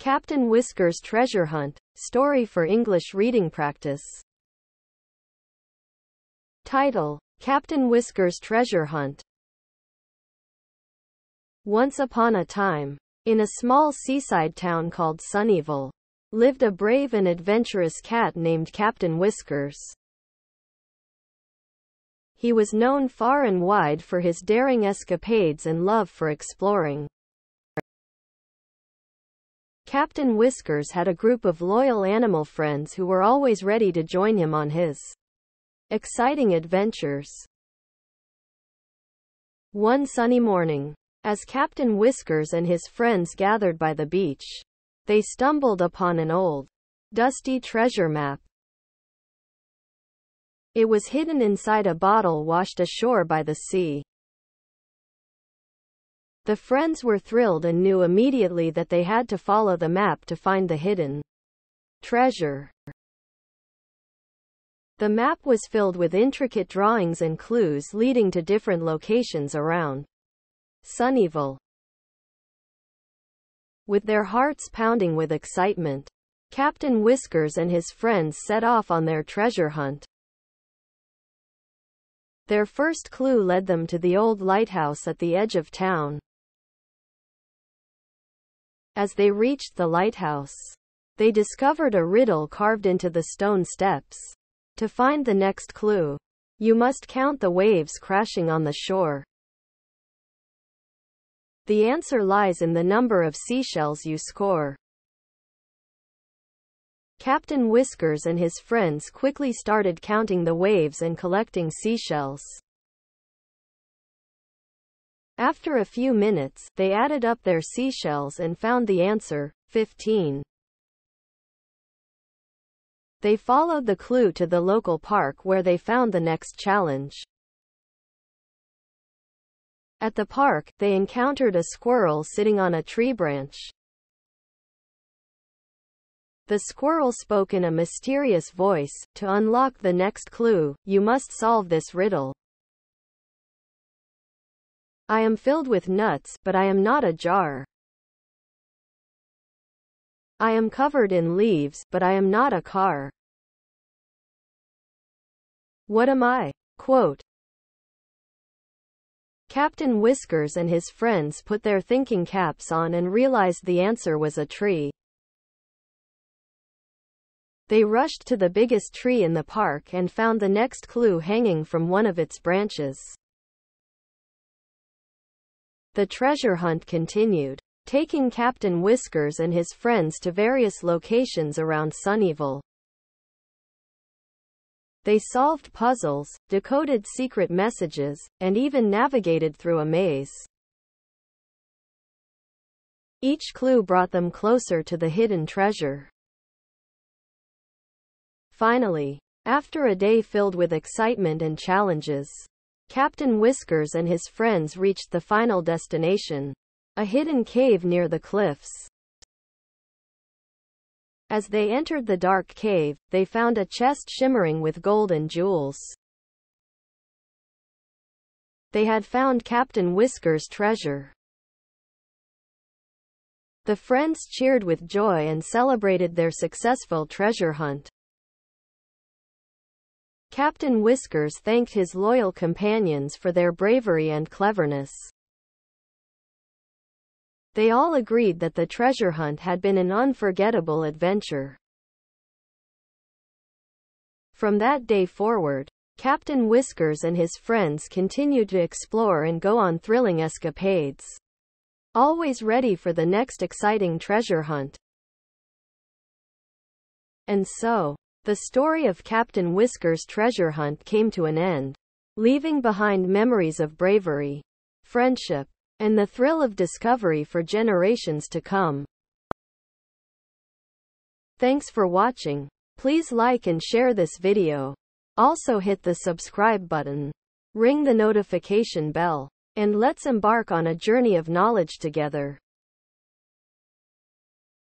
Captain Whiskers Treasure Hunt, Story for English Reading Practice. Title, Captain Whiskers Treasure Hunt. Once upon a time, in a small seaside town called Sunnyville, lived a brave and adventurous cat named Captain Whiskers. He was known far and wide for his daring escapades and love for exploring. Captain Whiskers had a group of loyal animal friends who were always ready to join him on his exciting adventures. One sunny morning, as Captain Whiskers and his friends gathered by the beach, they stumbled upon an old, dusty treasure map. It was hidden inside a bottle washed ashore by the sea. The friends were thrilled and knew immediately that they had to follow the map to find the hidden treasure. The map was filled with intricate drawings and clues leading to different locations around Sunnyville. With their hearts pounding with excitement, Captain Whiskers and his friends set off on their treasure hunt. Their first clue led them to the old lighthouse at the edge of town. As they reached the lighthouse, they discovered a riddle carved into the stone steps. To find the next clue, you must count the waves crashing on the shore. The answer lies in the number of seashells you score. Captain Whiskers and his friends quickly started counting the waves and collecting seashells. After a few minutes, they added up their seashells and found the answer, 15. They followed the clue to the local park where they found the next challenge. At the park, they encountered a squirrel sitting on a tree branch. The squirrel spoke in a mysterious voice, to unlock the next clue, you must solve this riddle. I am filled with nuts, but I am not a jar. I am covered in leaves, but I am not a car. What am I? Quote. Captain Whiskers and his friends put their thinking caps on and realized the answer was a tree. They rushed to the biggest tree in the park and found the next clue hanging from one of its branches. The treasure hunt continued, taking Captain Whiskers and his friends to various locations around Sunnyville. They solved puzzles, decoded secret messages, and even navigated through a maze. Each clue brought them closer to the hidden treasure. Finally, after a day filled with excitement and challenges, Captain Whiskers and his friends reached the final destination, a hidden cave near the cliffs. As they entered the dark cave, they found a chest shimmering with gold and jewels. They had found Captain Whiskers' treasure. The friends cheered with joy and celebrated their successful treasure hunt. Captain Whiskers thanked his loyal companions for their bravery and cleverness. They all agreed that the treasure hunt had been an unforgettable adventure. From that day forward, Captain Whiskers and his friends continued to explore and go on thrilling escapades. Always ready for the next exciting treasure hunt. And so, the story of Captain Whiskers' treasure hunt came to an end, leaving behind memories of bravery, friendship, and the thrill of discovery for generations to come. Thanks for watching. Please like and share this video. Also hit the subscribe button. Ring the notification bell. And let's embark on a journey of knowledge together.